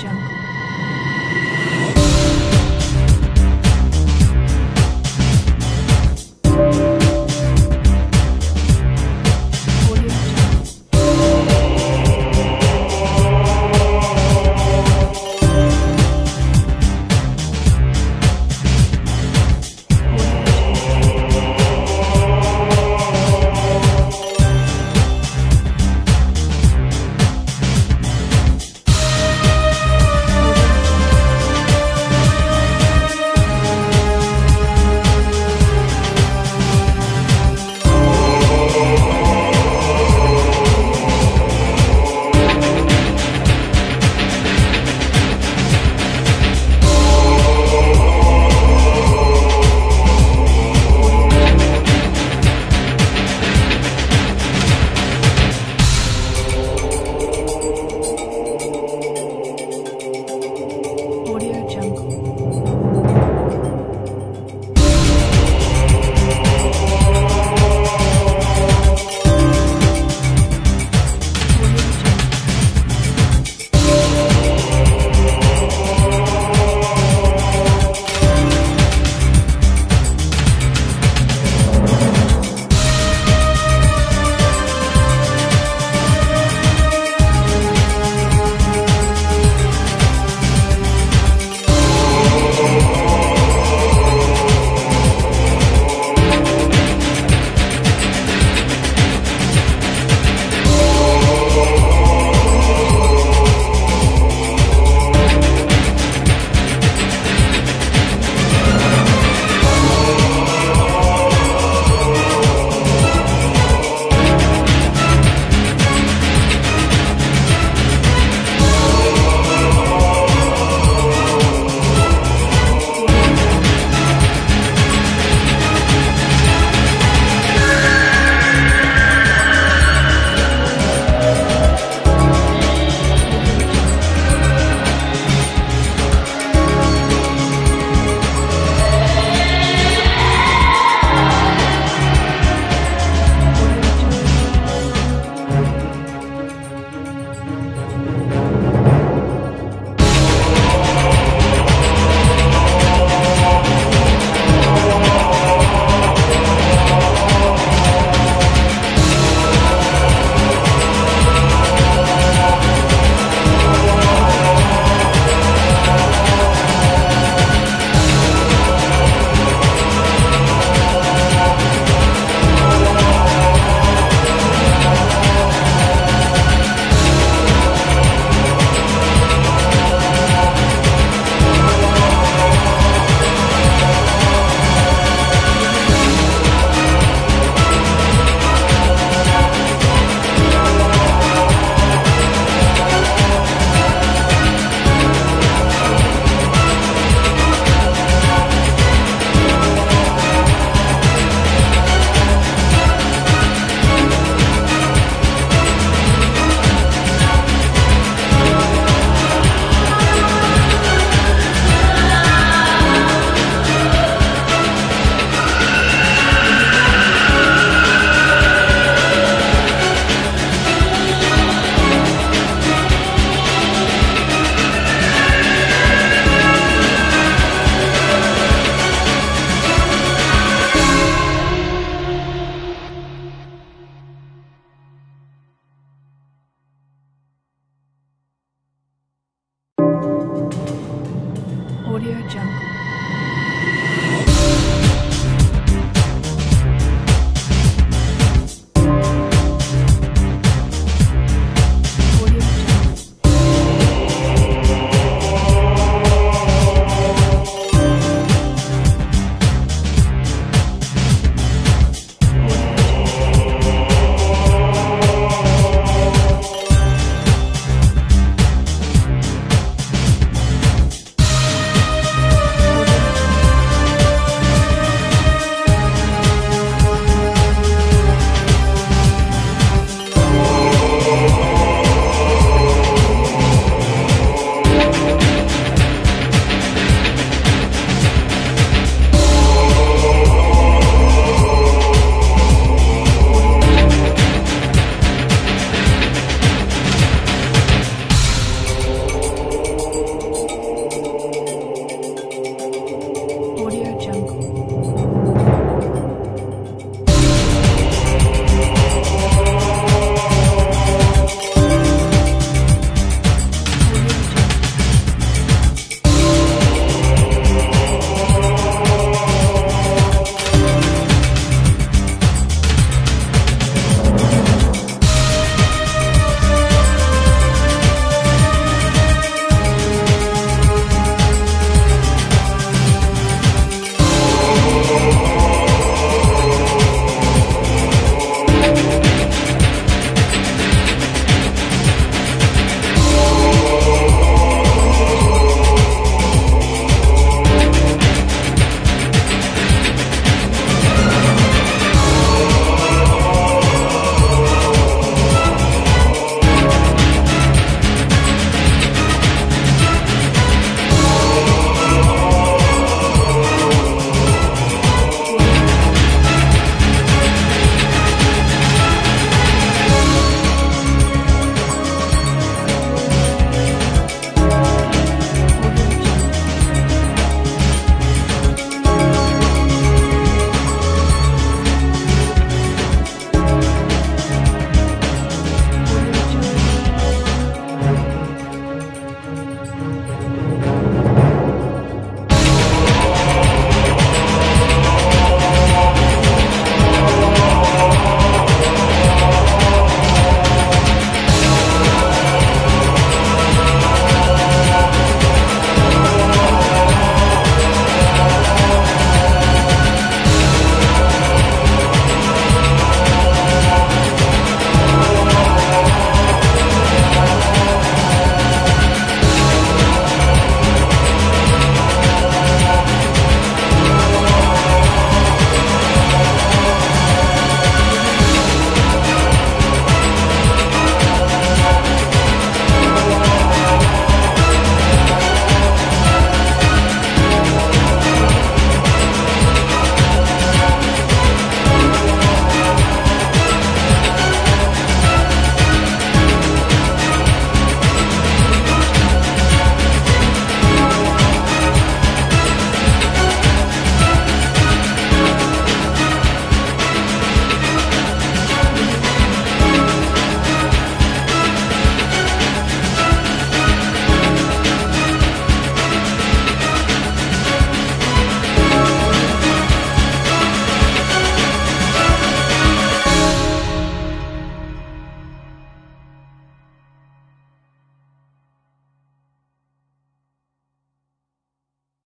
Jungle. Audio Jungle.